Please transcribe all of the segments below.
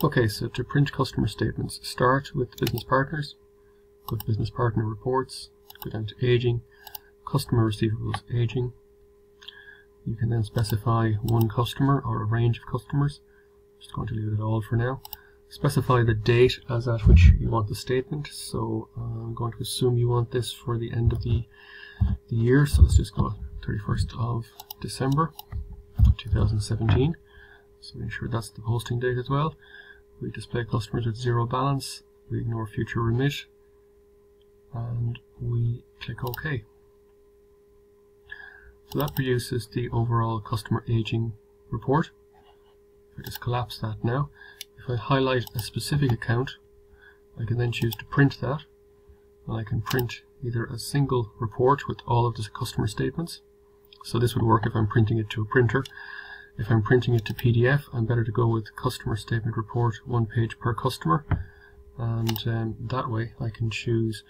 Okay, so to print customer statements, start with business partners, go to business partner reports, go down to aging, customer receivables aging. You can then specify one customer or a range of customers. I'm Just going to leave it all for now. Specify the date as at which you want the statement. So uh, I'm going to assume you want this for the end of the, the year. So let's just go 31st of December 2017. So ensure that's the posting date as well. We display customers with zero balance. We ignore future remit. And we click OK. So that produces the overall customer aging report. I just collapse that now, if I highlight a specific account, I can then choose to print that. And I can print either a single report with all of the customer statements. So this would work if I'm printing it to a printer. If I'm printing it to PDF, I'm better to go with customer statement report, one page per customer. And um, that way I can choose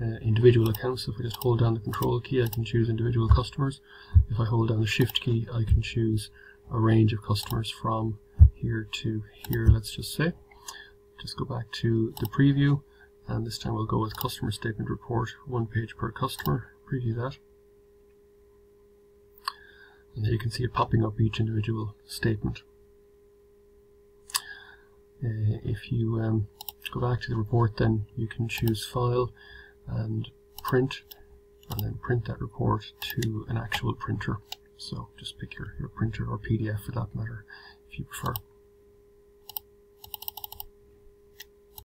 uh, individual accounts. If I just hold down the control key, I can choose individual customers. If I hold down the shift key, I can choose a range of customers from here to here, let's just say. Just go back to the preview, and this time we'll go with customer statement report, one page per customer. Preview that. There you can see it popping up each individual statement. Uh, if you um, go back to the report then you can choose file and print and then print that report to an actual printer. So just pick your, your printer or PDF for that matter if you prefer.